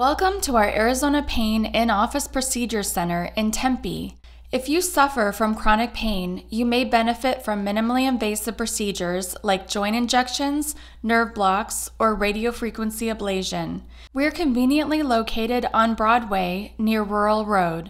Welcome to our Arizona Pain in Office Procedure Center in Tempe. If you suffer from chronic pain, you may benefit from minimally invasive procedures like joint injections, nerve blocks, or radiofrequency ablation. We're conveniently located on Broadway near Rural Road.